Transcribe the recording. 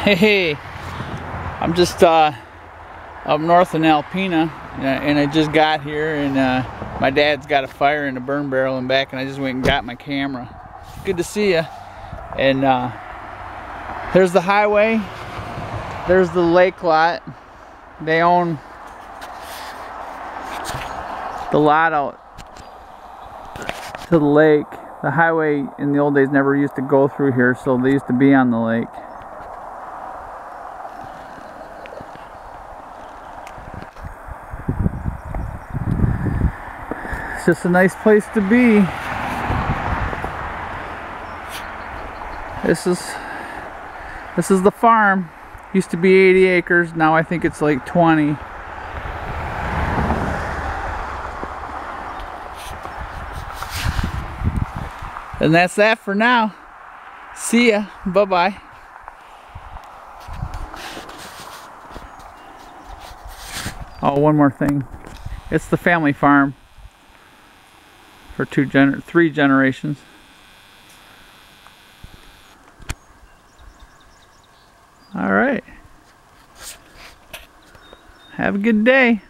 Hey, I'm just uh, up north in Alpena, and I just got here, and uh, my dad's got a fire in a burn barrel and back, and I just went and got my camera. Good to see you. And uh, there's the highway. There's the lake lot. They own the lot out to the lake. The highway in the old days never used to go through here, so they used to be on the lake. It's just a nice place to be. This is this is the farm. Used to be 80 acres, now I think it's like 20. And that's that for now. See ya. Bye-bye. Oh, one more thing. It's the family farm for two gener three generations. All right. Have a good day.